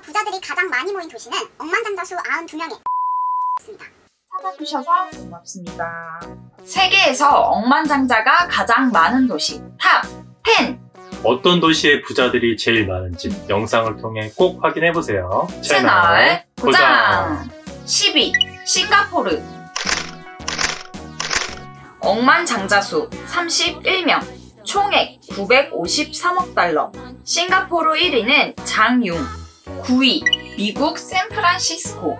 세계에서 부자들이 가장 많이 모인 도시는 억만장자수 92명의 있습니다. 찾아주셔서 고맙습니다. 세계에서 억만장자가 가장 많은 도시 탑 10! 어떤 도시의 부자들이 제일 많은지 영상을 통해 꼭 확인해보세요. 채널 고정! 10위 싱가포르 억만장자수 31명 총액 953억 달러 싱가포르 1위는 장융 9위 미국 샌프란시스코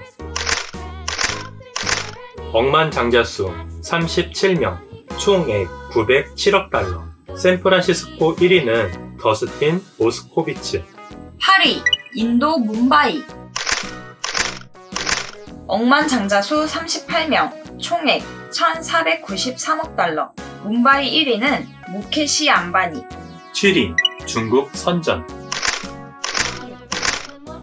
억만장자수 37명, 총액 907억 달러. 샌프란시스코 1위는 더스틴 모스코비치. 8위 인도 뭄바이 억만장자수 38명 총액 1493억 달러 뭄바이 1위는 무케시 안바니 7위 중국 선전.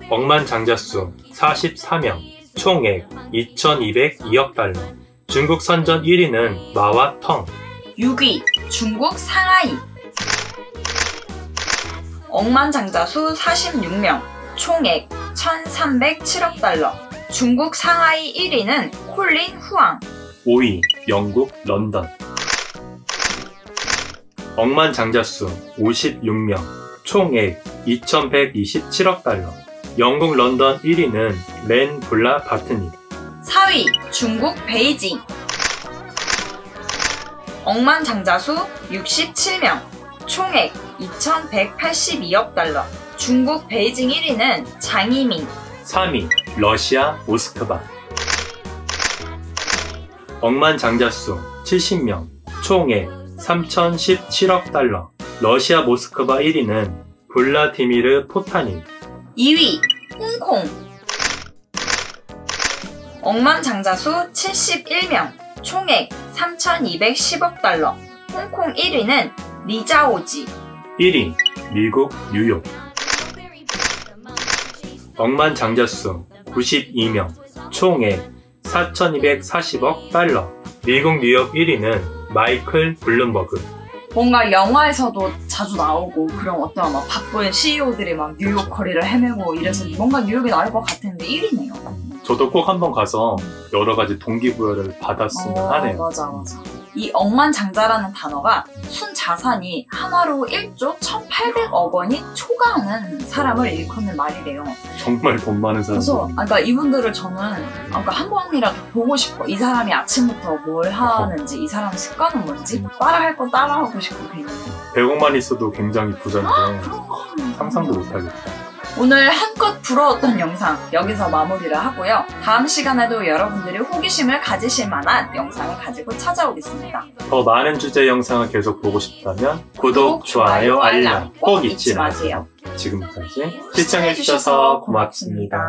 억만장자수 44명, 총액 2202억 달러. 중국 선전 1위는 마와 텅. 6위 중국 상하이 억만장자수 46명 총액 1307억 달러 중국 상하이 1위는 콜린 후앙 5위 영국 런던. 억만장자수 56명, 총액 2127억 달러. 영국 런던 1위는 렌 블라 바트니. 4위 중국 베이징 억만장자수 67명 총액 2182억 달러 중국 베이징 1위는 장이민 3위 러시아 모스크바. 억만장자수 70명, 총액 3017억 달러. 러시아 모스크바 1위는 블라디미르 포타닌. 2위 홍콩 억만장자수 71명 총액 3210억 달러 홍콩 1위는 리자오지 1위 미국 뉴욕. 억만장자수 92명, 총액 4240억 달러. 미국 뉴욕 1위는 마이클 블룸버그. 뭔가 영화에서도 자주 나오고 그런 어떤 막 바쁜 CEO들이 막 뉴욕 거리를 헤매고 이래서 뭔가 뉴욕이 나올 것 같은데 1위네요. 저도 꼭 한번 가서 여러 가지 동기부여를 받았으면 하네요. 맞아 맞아. 이 억만장자라는 단어가 순 자산이 하나로 1조 1,800억 원이 초과하는 사람을 일컫는 말이래요. 정말 돈 많은 그래서 사람들. 아까 그러니까 이분들을 저는 아까 한 번이라도 보고 싶어. 이 사람이 아침부터 뭘 하는지, 이 사람 습관은 뭔지 따라할 거 따라하고 싶고 괜히. 100억만 있어도 굉장히 부자인데 상상도 못하겠다. 오늘 한껏 부러웠던 영상 여기서 마무리를 하고요. 다음 시간에도 여러분들이 호기심을 가지실 만한 영상을 가지고 찾아오겠습니다. 더 많은 주제 영상을 계속 보고 싶다면 구독, 좋아요, 알람 꼭 잊지 마세요. 지금까지 시청해주셔서 고맙습니다.